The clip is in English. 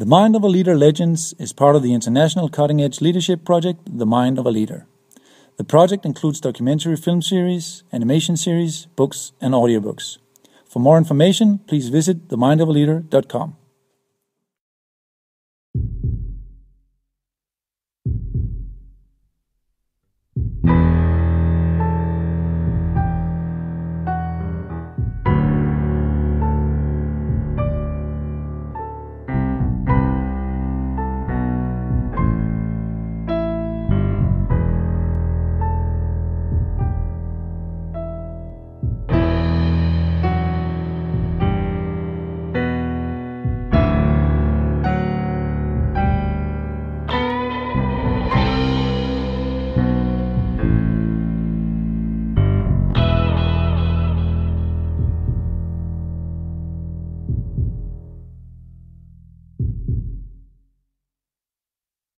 The Mind of a Leader Legends is part of the international cutting edge leadership project, The Mind of a Leader. The project includes documentary film series, animation series, books, and audiobooks. For more information, please visit themindofaleader.com.